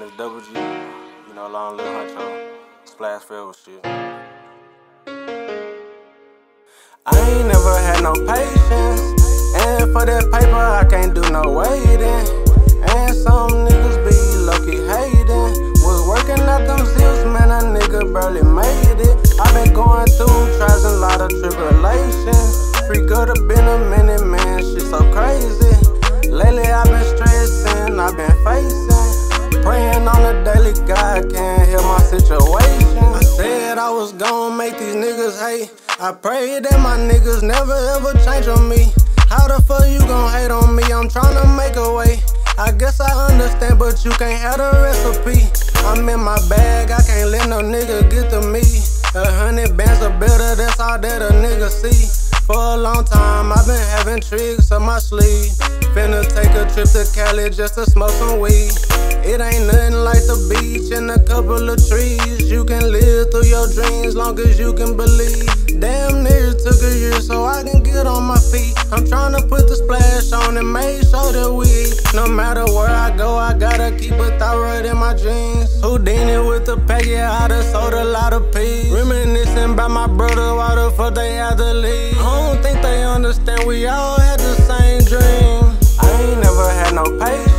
Double G, you know, long little huncho, splash fill shit. I ain't never had no patience, and for that paper I can't do no waiting. And some niggas be lucky hating. Was working at them zills, man, a nigga barely made it. i been going through trials and lot of tribulations. Free good have been a minute, I was gonna make these niggas hate. I pray that my niggas never ever change on me. How the fuck you gon' hate on me? I'm tryna make a way. I guess I understand, but you can't have the recipe. I'm in my bag, I can't let no nigga get to me. A hundred bands of better, that's all that a nigga see. For a long time, I've been having tricks up my sleeve. Finna take a trip to Cali just to smoke some weed. It ain't nothing like the beach and a couple of trees. Your dreams long as you can believe. Damn near took a year so I can get on my feet. I'm trying to put the splash on and make sure that we. No matter where I go, I gotta keep a thyroid in my jeans. Houdini with the pack, yeah, I done sold a lot of peas. Reminiscing about my brother, why the fuck they had to leave. I don't think they understand, we all had the same dream. I ain't never had no patience.